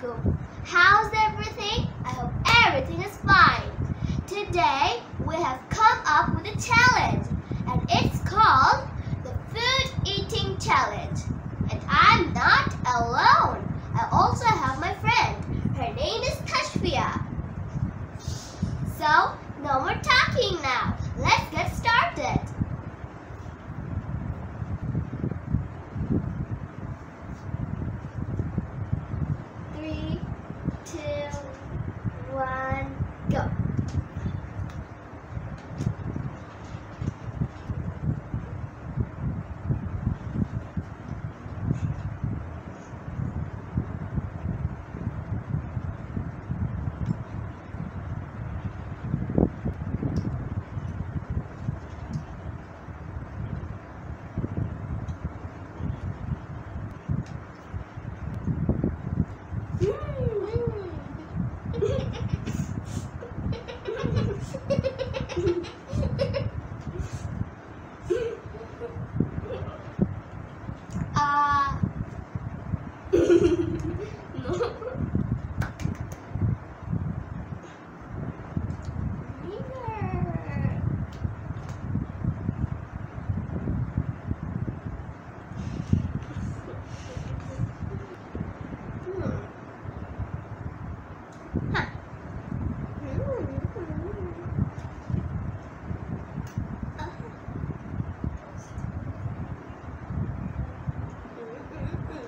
How's everything? I hope everything is fine. Today we have come up with a challenge and it's called the Food Eating Challenge. And I'm not alone. I also have my friend. Her name is Tashfia. So, happened?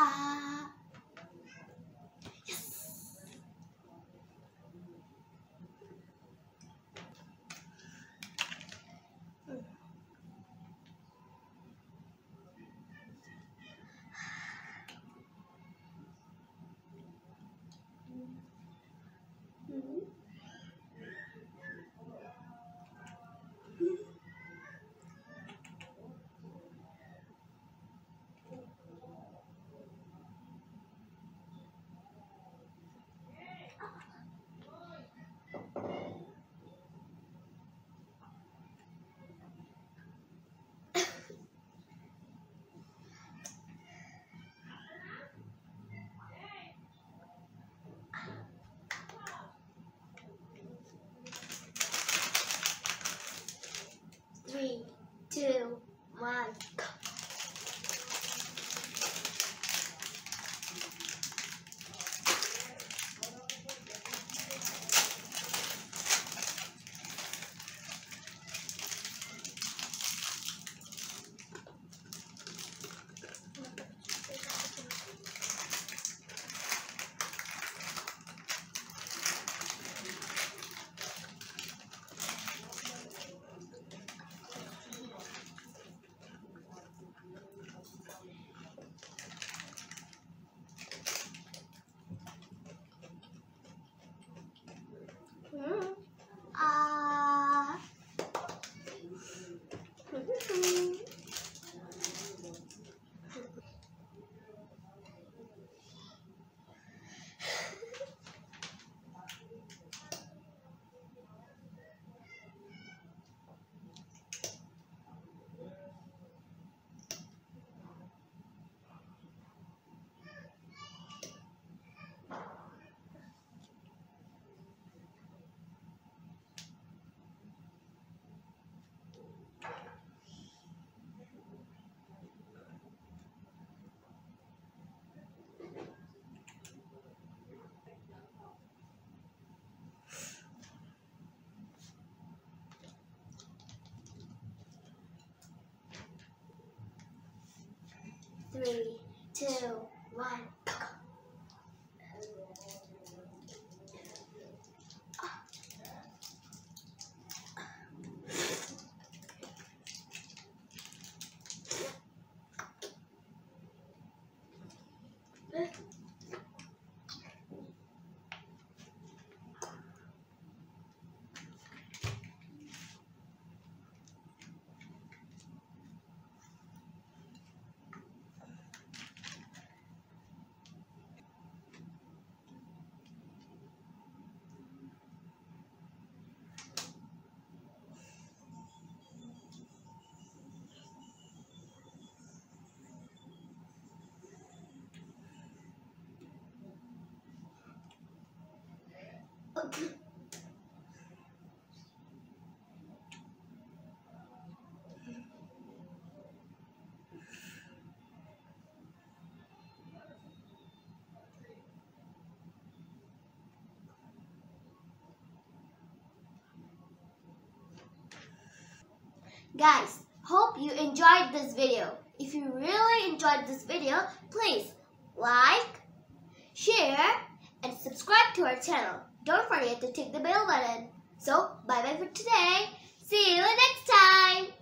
Three, two, one. Two, one, Guys, hope you enjoyed this video. If you really enjoyed this video, please like, share and subscribe to our channel. Don't forget to tick the bell button. So, bye bye for today. See you next time.